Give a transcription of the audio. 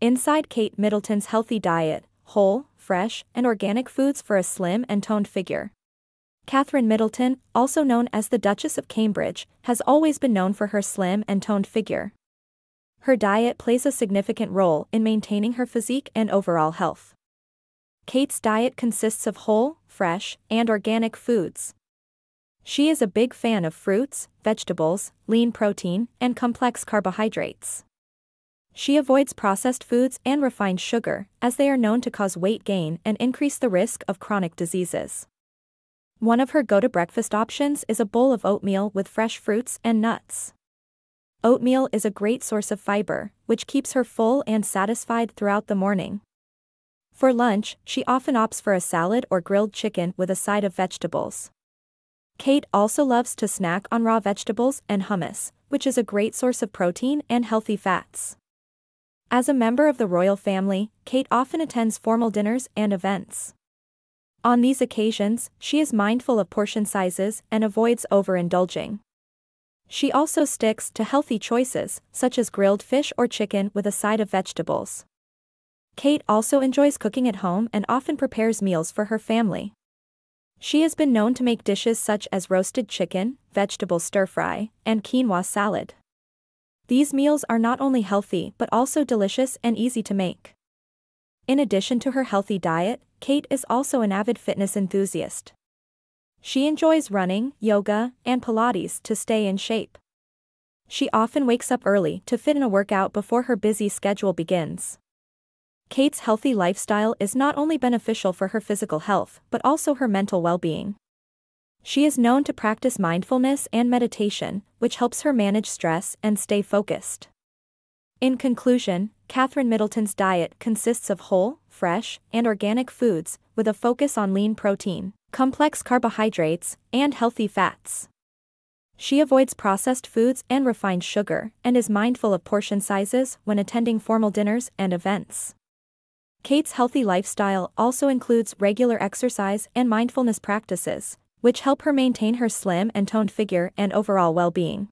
Inside Kate Middleton's healthy diet, whole, fresh, and organic foods for a slim and toned figure. Catherine Middleton, also known as the Duchess of Cambridge, has always been known for her slim and toned figure. Her diet plays a significant role in maintaining her physique and overall health. Kate's diet consists of whole, fresh, and organic foods. She is a big fan of fruits, vegetables, lean protein, and complex carbohydrates. She avoids processed foods and refined sugar, as they are known to cause weight gain and increase the risk of chronic diseases. One of her go-to breakfast options is a bowl of oatmeal with fresh fruits and nuts. Oatmeal is a great source of fiber, which keeps her full and satisfied throughout the morning. For lunch, she often opts for a salad or grilled chicken with a side of vegetables. Kate also loves to snack on raw vegetables and hummus, which is a great source of protein and healthy fats. As a member of the royal family, Kate often attends formal dinners and events. On these occasions, she is mindful of portion sizes and avoids overindulging. She also sticks to healthy choices, such as grilled fish or chicken with a side of vegetables. Kate also enjoys cooking at home and often prepares meals for her family. She has been known to make dishes such as roasted chicken, vegetable stir-fry, and quinoa salad. These meals are not only healthy but also delicious and easy to make. In addition to her healthy diet, Kate is also an avid fitness enthusiast. She enjoys running, yoga, and Pilates to stay in shape. She often wakes up early to fit in a workout before her busy schedule begins. Kate's healthy lifestyle is not only beneficial for her physical health but also her mental well-being. She is known to practice mindfulness and meditation, which helps her manage stress and stay focused. In conclusion, Catherine Middleton's diet consists of whole, fresh, and organic foods, with a focus on lean protein, complex carbohydrates, and healthy fats. She avoids processed foods and refined sugar, and is mindful of portion sizes when attending formal dinners and events. Kate's healthy lifestyle also includes regular exercise and mindfulness practices, which help her maintain her slim and toned figure and overall well-being.